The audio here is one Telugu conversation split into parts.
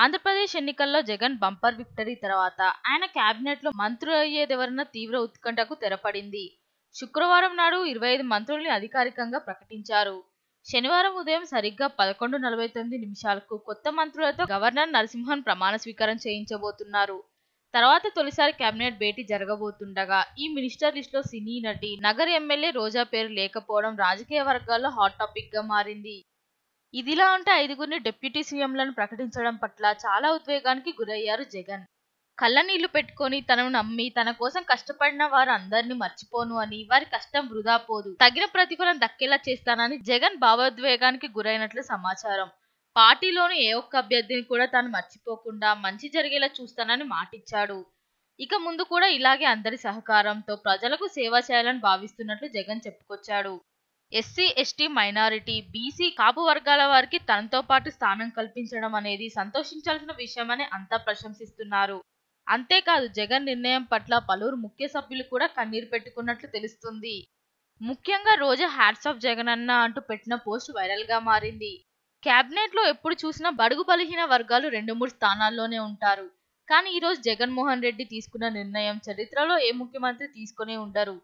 ఆంధ్రప్రదేశ్ ఎన్నికల్లో జగన్ బంపర్ విక్టరీ తర్వాత ఆయన కేబినెట్లో మంత్రులు అయ్యేదెవరన్న తీవ్ర ఉత్కంఠకు తెరపడింది. శుక్రవారం నాడు ఇరవై ఐదు మంత్రుల్ని అధికారికంగా ప్రకటించారు. శనివారం ఉదయం సరిగ్గా పదకొండు నలభై తొమ్మిది నిమిషాలకు కొత్త మంత్రులతో గవర్నర్ నరసింహన్ ప్రమాణ స్వీకారం చేయించబోతున్నారు. తర్వాత తొలిసారి కేబినెట్ భేటీ జరగబోతుండగా ఈ మినిస్టర్ లిస్టులో సినీ నటి నగర్ ఎమ్మెల్యే రోజా పేరు లేకపోవడం రాజకీయ వర్గాల్లో హాట్ టాపిక్గా మారింది. ఇదిలా ఉంటే ఐదుగురిని డిప్యూటీ సీఎంలను ప్రకటించడం పట్ల చాలా ఉద్వేగానికి గురయ్యారు జగన్. కళ్ళ నీళ్ళు పెట్టుకొని తనను నమ్మి తన కోసం కష్టపడిన వారు అందరినీ మర్చిపోను అని వారి కష్టం వృధా పోదు. తగిన ప్రతిఫలం దక్కేలా చేస్తానని జగన్ భావోద్వేగానికి గురైనట్లు సమాచారం. పార్టీలోని ఏ ఒక్క అభ్యర్థిని కూడా తాను మర్చిపోకుండా మంచి జరిగేలా చూస్తానని మాటిచ్చాడు. ఇక ముందు కూడా ఇలాగే అందరి సహకారంతో ప్రజలకు సేవ చేయాలని భావిస్తున్నట్లు జగన్ చెప్పుకొచ్చాడు. SC ST minority BC Kapu వర్గాల వారికి తనతో పాటు స్థానం కల్పించడం అనేది సంతోషించాల్సిన విషయమని అంతా ప్రశంసిస్తున్నారు. అంతేకాదు జగన్ నిర్ణయం పట్ల పలువురు ముఖ్య సభ్యులు కూడా కన్నీరు పెట్టుకున్నట్లు తెలుస్తుంది. ముఖ్యంగా రోజా హ్యాట్స్ ఆఫ్ జగన్ అన్న అంటూ పెట్టిన పోస్ట్ వైరల్గా మారింది. క్యాబినెట్లో ఎప్పుడు చూసినా బడుగు బలహీన వర్గాలు రెండు మూడు స్థానాల్లోనే ఉంటారు. కానీ ఈరోజు జగన్మోహన్ రెడ్డి తీసుకున్న నిర్ణయం చరిత్రలో ఏ ముఖ్యమంత్రి తీసుకునే ఉండరు.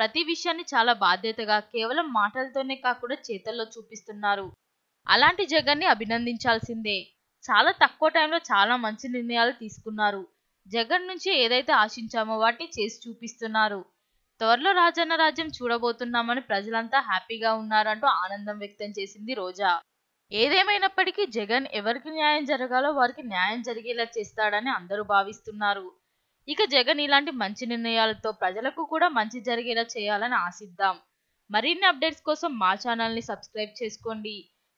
ప్రతి విషయాన్ని చాలా బాధ్యతగా కేవలం మాటలతోనే కాకుండా చేతల్లో చూపిస్తున్నారు. అలాంటి జగన్ని అభినందించాల్సిందే. చాలా తక్కువ టైంలో చాలా మంచి నిర్ణయాలు తీసుకున్నారు. జగన్ నుంచి ఏదైతే ఆశించామో వాటిని చేసి చూపిస్తున్నారు. త్వరలో రాజన్న రాజ్యం చూడబోతున్నామని ప్రజలంతా హ్యాపీగా ఉన్నారంటూ ఆనందం వ్యక్తం చేసింది రోజా. ఏదేమైనప్పటికీ జగన్ ఎవరికి న్యాయం జరగాలో వారికి న్యాయం జరిగేలా చేస్తాడని అందరూ భావిస్తున్నారు. ఇక జగన్ ఇలాంటి మంచి నిర్ణయాలతో ప్రజలకు కూడా మంచి జరిగేలా చేయాలని ఆశిద్దాం. మరిన్ని అప్డేట్స్ కోసం మా ఛానల్ని సబ్స్క్రైబ్ చేసుకోండి.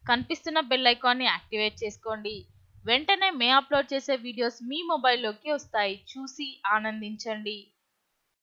కనిపిస్తున్న బెల్ ఐకాన్ని యాక్టివేట్ చేసుకోండి. వెంటనే మే అప్లోడ్ చేసే వీడియోస్ మీ మొబైల్లోకి వస్తాయి. చూసి ఆనందించండి.